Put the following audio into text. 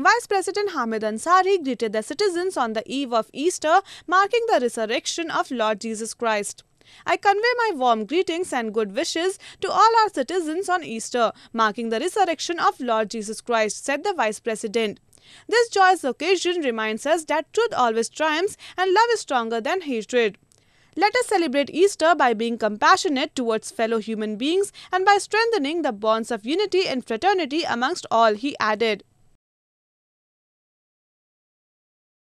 Vice President Hamid Ansari greeted the citizens on the eve of Easter, marking the resurrection of Lord Jesus Christ. I convey my warm greetings and good wishes to all our citizens on Easter, marking the resurrection of Lord Jesus Christ, said the Vice President. This joyous occasion reminds us that truth always triumphs and love is stronger than hatred. Let us celebrate Easter by being compassionate towards fellow human beings and by strengthening the bonds of unity and fraternity amongst all, he added.